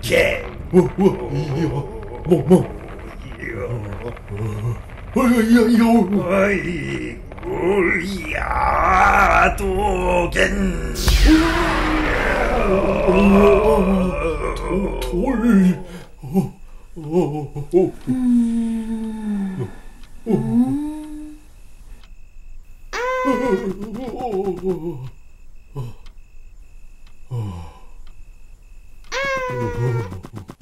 개. 어, 어, 뭐, 뭐. 어, 이야, 이야, 어이, 울야, 도겐. 돌. 어, Uh, uh, uh, uh.